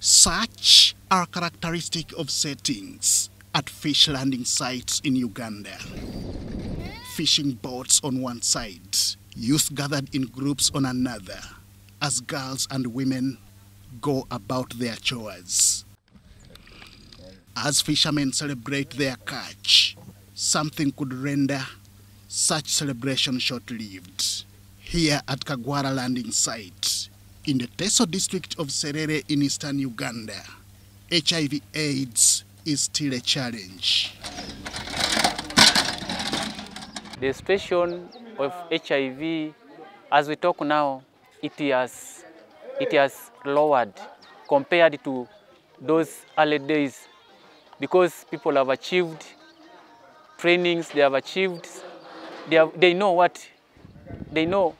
Such are characteristic of settings at fish landing sites in Uganda. Fishing boats on one side, youth gathered in groups on another, as girls and women go about their chores. As fishermen celebrate their catch, something could render such celebration short-lived. Here at Kagwara landing site, in the Teso district of Serere in eastern Uganda, HIV AIDS is still a challenge. The situation of HIV, as we talk now, it has, it has lowered compared to those early days because people have achieved trainings, they have achieved, they, have, they know what, they know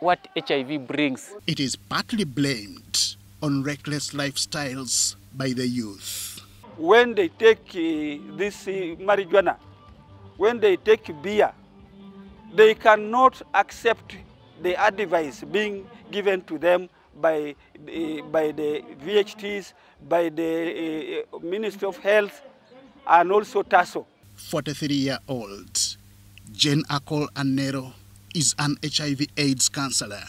what HIV brings. It is partly blamed on reckless lifestyles by the youth. When they take uh, this uh, marijuana, when they take beer, they cannot accept the advice being given to them by, uh, by the VHTs, by the uh, Ministry of Health, and also TASO. 43-year-old Jane Akol Anero is an HIV AIDS counselor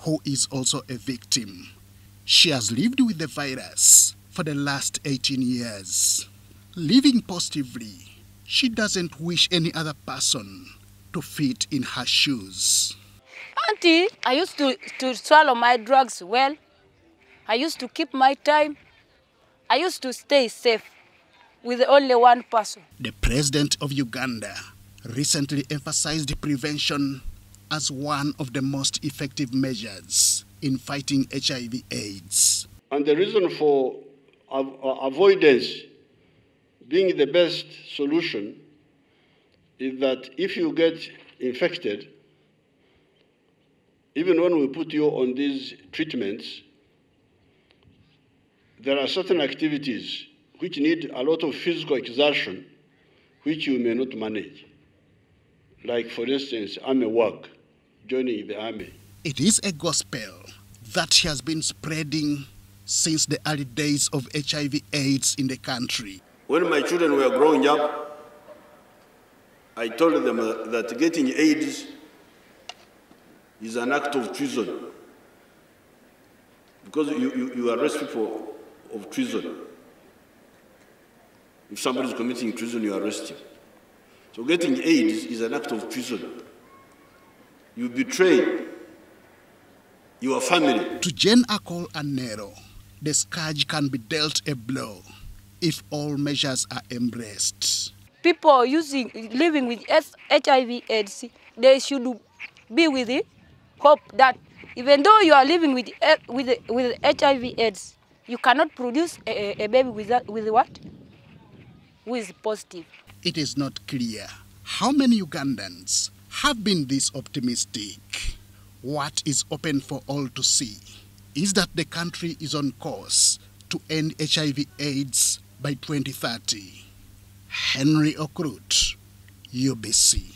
who is also a victim. She has lived with the virus for the last 18 years. Living positively, she doesn't wish any other person to fit in her shoes. Auntie, I used to, to swallow my drugs well. I used to keep my time. I used to stay safe with only one person. The president of Uganda recently emphasized prevention as one of the most effective measures in fighting HIV AIDS. And the reason for uh, avoidance being the best solution is that if you get infected, even when we put you on these treatments, there are certain activities which need a lot of physical exertion which you may not manage. Like, for instance, I army work, joining the army. It is a gospel that has been spreading since the early days of HIV AIDS in the country. When my children were growing up, I told them that getting AIDS is an act of treason because you, you, you arrest people of treason. If somebody is committing treason, you arrest him. So getting AIDS is an act of treason. You betray your family. To Jane Akol Anero, the scourge can be dealt a blow if all measures are embraced. People using, living with HIV AIDS, they should be with it. Hope that even though you are living with, eh, with, with HIV AIDS, you cannot produce a, a baby with, that, with what? Who is positive. It is not clear how many Ugandans have been this optimistic. What is open for all to see is that the country is on course to end HIV AIDS by 2030. Henry Okrut, UBC.